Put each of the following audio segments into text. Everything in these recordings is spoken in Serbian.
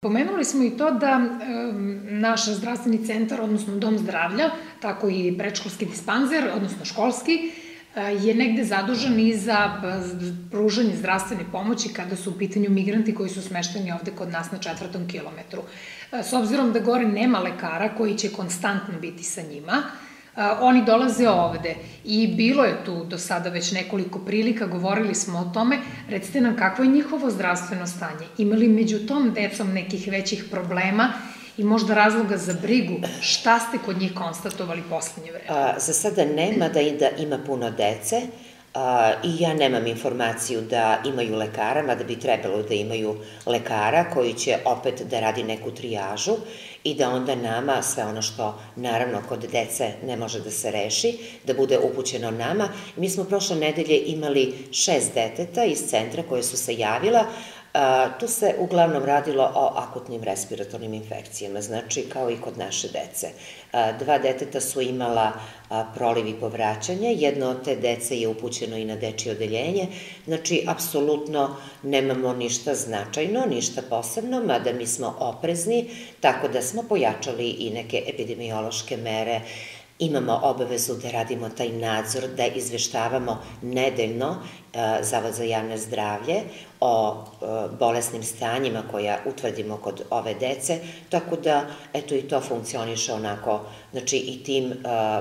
Pomenuli smo i to da e, naš zdravstveni centar, odnosno dom zdravlja, tako i predškolski dispanzer, odnosno školski, e, je negde zadužen i za pružanje zdravstvene pomoći kada su u pitanju migranti koji su smešteni ovde kod nas na četvrtom kilometru. E, s obzirom da gore nema lekara koji će konstantno biti sa njima, oni dolaze ovde. I bilo je tu do sada već nekoliko prilika, govorili smo o tome, recite nam kako je njihovo zdravstveno stanje, imali među tom decom nekih većih problema i možda razloga za brigu, šta ste kod njih konstatovali poslednje vreme? A, za sada nema da, da ima puno dece, i ja nemam informaciju da imaju lekara, mada bi trebalo da imaju lekara koji će opet da radi neku trijažu i da onda nama sve ono što naravno kod dece ne može da se reši, da bude upućeno nama. Mi smo prošle nedelje imali šest deteta iz centra koje su se javila, Tu se uglavnom radilo o akutnim respiratornim infekcijama, znači kao i kod naše dece. Dva deteta su imala proliv i povraćanje, jedno od te dece je upućeno i na dečije odeljenje, znači apsolutno nemamo ništa značajno, ništa posebno, mada mi smo oprezni, tako da smo pojačali i neke epidemiološke mere, imamo obavezu da radimo taj nadzor, da izveštavamo nedeljno e, Zavod za javne zdravlje o e, bolesnim stanjima koja utvrdimo kod ove dece, tako da, eto, i to funkcioniše onako, znači i tim e,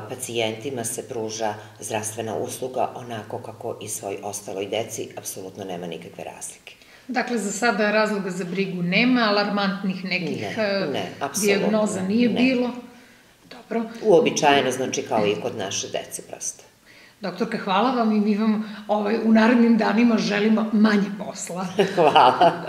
pacijentima se pruža zdravstvena usluga onako kako i svoj ostaloj deci, apsolutno nema nikakve razlike. Dakle, za sada razloga za brigu nema, alarmantnih nekih ne, ne, dijagnoza nije ne. bilo. Dobro. Uobičajeno, znači kao i kod naše dece prosto. Doktorka, hvala vam i mi vam ovaj, u narednim danima želimo manje posla. hvala.